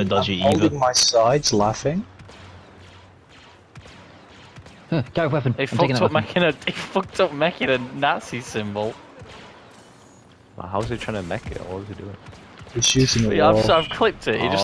a dodgy I'm holding either. my sides, laughing. Huh, weapon. He I'm fucked up weapon. making a he fucked up making a Nazi symbol. How's he trying to mech it? What is he doing? He's shooting it. Yeah. I've, I've clipped it. He just